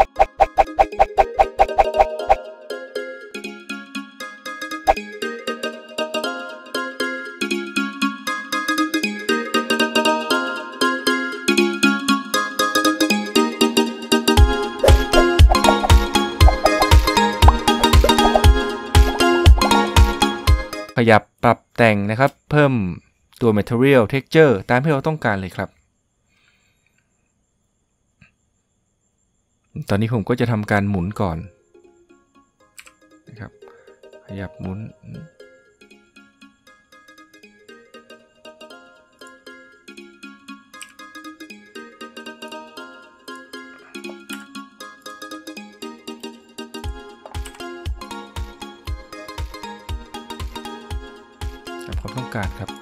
ขยับปรับแต่งนะครับ เพิ่มตัว material texture ตามที่เราต้องการเลยครับ ตอนนี้ผมก็จะทำการหมุนก่อนนะครับ ขยับหมุน ตามความต้องการครับ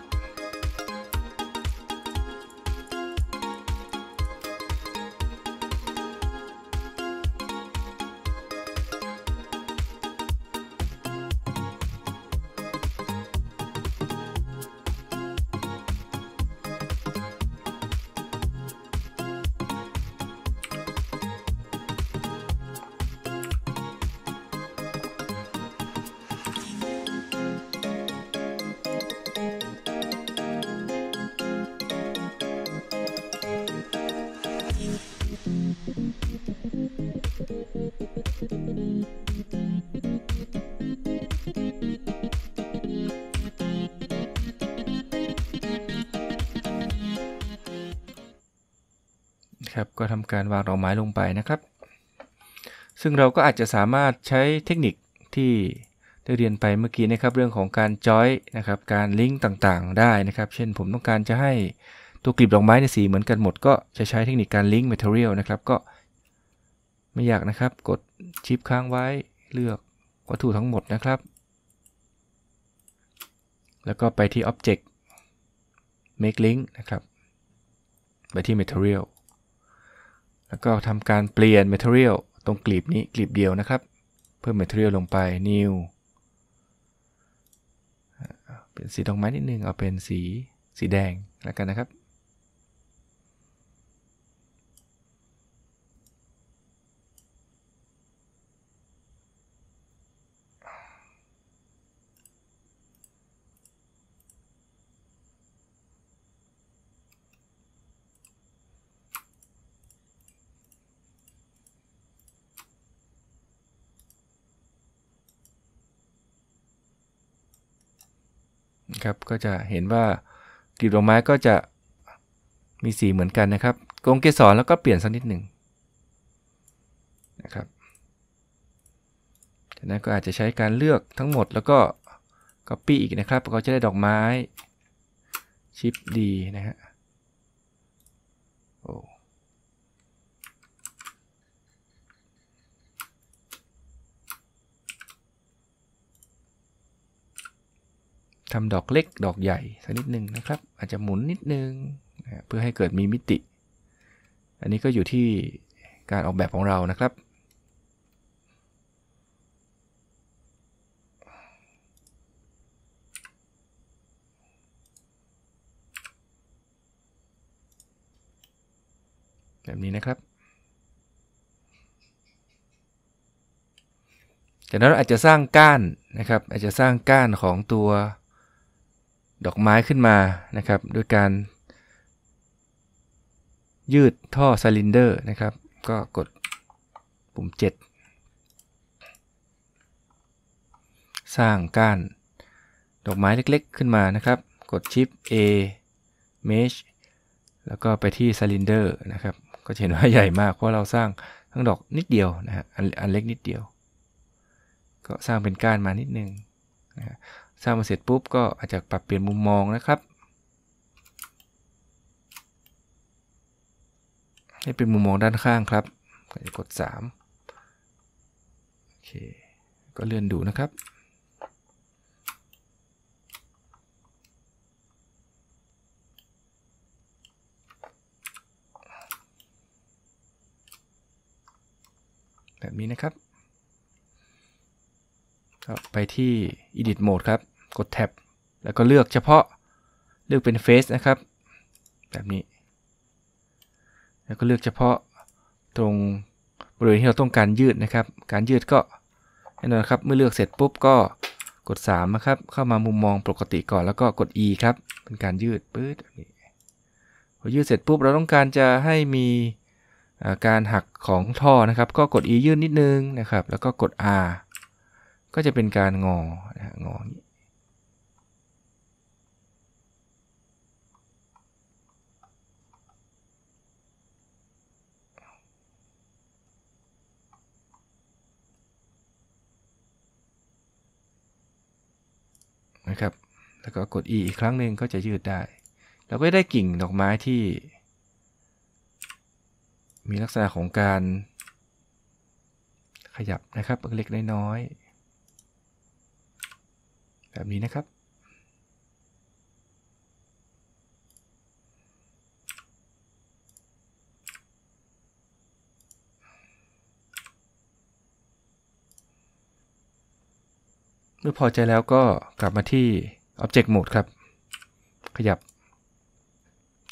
ครับก็ทำการวางดอกไม้ลงไปนะครับ ซึ่งเราก็อาจจะสามารถใช้เทคนิคที่ได้เรียนไปเมื่อกี้นะครับเรื่องของการจอยนะครับการลิงก์ต่างๆ ได้นะครับ เช่นผมต้องการจะให้ตัวกลีบดอกไม้ในสีเหมือนกันหมด ก็จะใช้เทคนิคการลิงก์ material นะครับก็ไม่ยากนะครับ กดชิปค้างไว้เลือกวัตถุทั้งหมดนะครับ แล้วก็ไปที่ object make link นะครับ ไปที่ material แล้วก็ทำการเปลี่ยน material ตรงกลีบนี้กลีบเดียวนะครับ เพิ่ม material ลงไป new เป็นสีดอกไม้นิดนึงเอาเป็นสีสีแดงแล้วกันนะครับ ครับก็จะเห็นว่ากลีบดอกไม้ก็จะมีสีเหมือนกันนะครับกรงเกสรแล้วก็เปลี่ยนสักนิดหนึ่งนะครับจากนั้นก็อาจจะใช้การเลือกทั้งหมดแล้วก็ Copy อีกนะครับก็จะได้ดอกไม้ชิปดีนะฮะ ทำดอกเล็กดอกใหญ่สักนิดหนึ่งนะครับ อาจจะหมุนนิดนึงนะเพื่อให้เกิดมีมิติ อันนี้ก็อยู่ที่การออกแบบของเรานะครับ แบบนี้นะครับจากนั้นอาจจะสร้างก้านนะครับ อาจจะสร้างก้านของตัว ดอกไม้ขึ้นมานะครับด้วยการยืดท่อ cylinder นะครับ ก็กดปุ่ม 7 สร้างก้านดอกไม้เล็กๆ ขึ้นมานะครับ กด Shift A Mesh แล้วก็ไปที่ cylinder นะครับ ก็จะเห็นว่าใหญ่มากเพราะเราสร้างทั้งดอกนิดเดียวนะฮะอันเล็กนิดเดียว ก็สร้างเป็นก้านมานิดนึงนะ สร้างมาเสร็จปุ๊บก็อาจจะปรับเปลี่ยนมุมมองนะครับ ให้เป็นมุมมองด้านข้างครับก็จะกด 3 โอเค ก็เลื่อนดูนะครับแบบนี้นะครับ ก็ไปที่ Edit Mode ครับ กด Tab แล้วก็เลือกเฉพาะเลือกเป็น Face นะครับ แบบนี้ แล้วก็เลือกเฉพาะตรงบริเวณที่เราต้องการยืดนะครับ การยืดก็แน่นอนครับ เมื่อเลือกเสร็จปุ๊บก็กด3นะครับ เข้ามามุมมองปกติก่อนแล้วก็กด E ครับ เป็นการยืดปื๊ดนี้พอยืดเสร็จปุ๊บเราต้องการจะให้มีการหักของท่อนะครับ ก็กด E ยืดนิดนึงนะครับ แล้วก็กด R ก็จะเป็นการงอนะงอนี้นะครับ แล้วก็กด E อีกครั้งหนึ่งก็จะยืดได้ เราก็ได้กิ่งดอกไม้ที่ มีลักษณะของการขยับนะครับเล็กๆน้อยๆ แบบนี้นะครับ เมื่อพอใจแล้วก็กลับมาที่ Object Mode ครับ ขยับ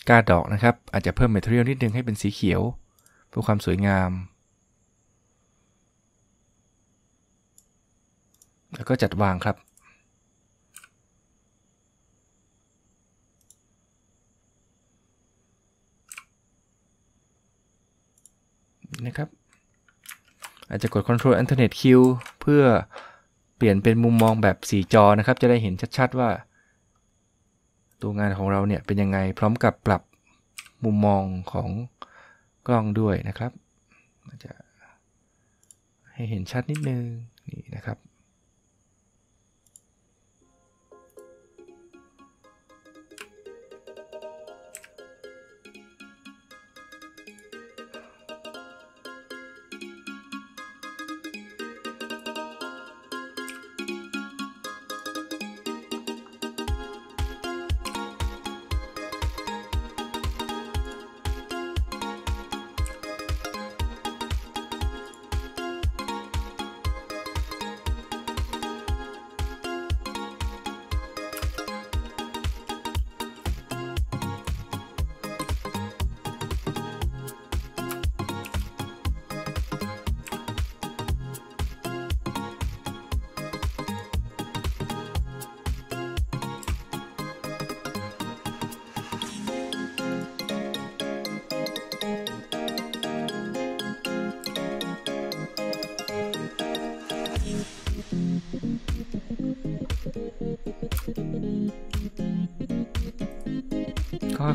ก้าดอกนะครับ อาจจะเพิ่ม Material นิดนึงให้เป็นสีเขียว เพื่อความสวยงาม แล้วก็จัดวางครับ อาจจะกด Ctrl Alternate Q เพื่อเปลี่ยนเป็นมุมมองแบบ 4 จอนะครับ จะได้เห็นชัดๆว่า ตัวงานของเราเนี่ยเป็นยังไงพร้อมกับปรับมุมมองของกล้องด้วยนะครับจะให้เห็นชัดนิดนึงนี่นะครับ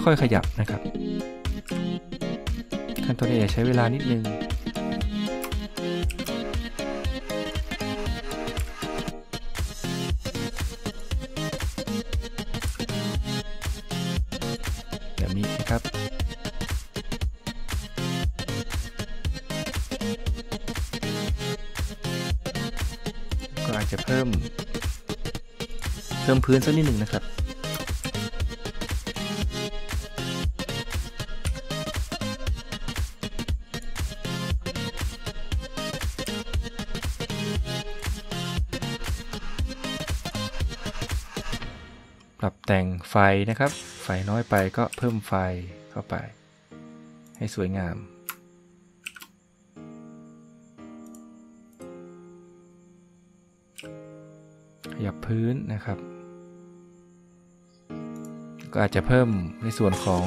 ค่อยๆขยับนะครับ ขั้นตอนนี้ใช้เวลานิดนึงแบบนี้นะครับก็อาจจะเพิ่ม เพิ่มพื้นสักนิดหนึ่งนะครับ ปรับแต่งไฟนะครับ ไฟน้อยไปก็เพิ่มไฟเข้าไป ให้สวยงาม ขยับพื้นนะครับ ก็อาจจะเพิ่มในส่วนของ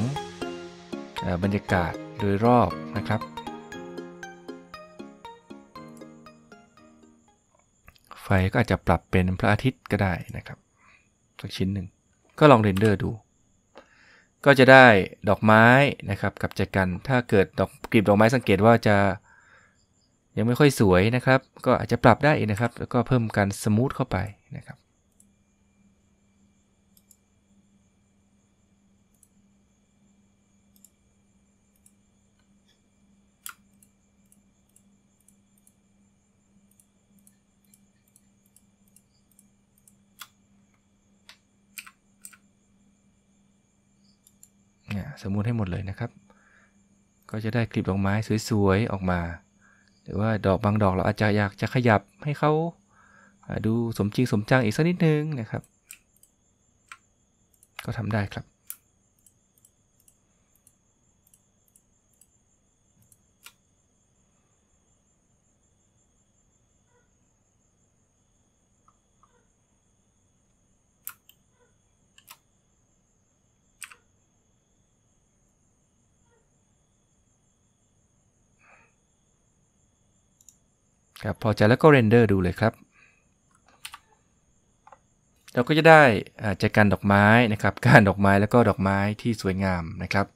อบรรยากาศโดยรอบนะครับ ไฟก็อาจจะปรับเป็นพระอาทิตย์ก็ได้นะครับ สักชิ้นหนึ่ง ก็ลองเรนเดอร์ดู ก็จะได้ดอกไม้นะครับกับแจกัน ถ้าเกิดดอกกลีบดอกไม้สังเกตว่าจะยังไม่ค่อยสวยนะครับ ก็อาจจะปรับได้นะครับ แล้วก็เพิ่มการสมูทเข้าไปนะครับ สมมุติให้หมดเลยนะครับ ก็จะได้คลิปดอกไม้สวยๆออกมา หรือว่าดอกบางดอกเราอาจจะอยากจะขยับให้เขาดูสมจริงสมจังอีกสักนิดนึงนะครับ ก็ทำได้ครับ ครับพอใจแล้วก็เรนเดอร์ดูเลยครับ เราก็จะได้อ่าจากการดอกไม้นะครับ การดอกไม้แล้วก็ดอกไม้ที่สวยงามนะครับ